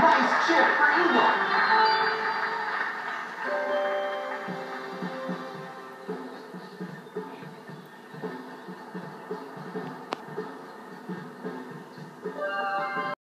Nice chip.